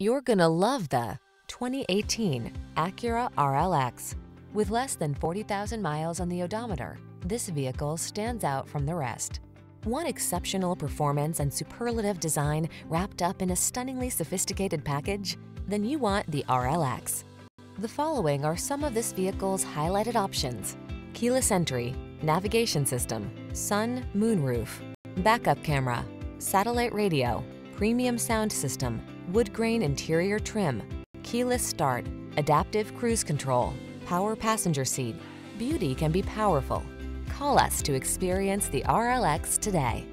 You're gonna love the 2018 Acura RLX. With less than 40,000 miles on the odometer, this vehicle stands out from the rest. One exceptional performance and superlative design wrapped up in a stunningly sophisticated package? Then you want the RLX. The following are some of this vehicle's highlighted options. Keyless entry, navigation system, sun, moonroof, backup camera, satellite radio, premium sound system, wood grain interior trim, keyless start, adaptive cruise control, power passenger seat. Beauty can be powerful. Call us to experience the RLX today.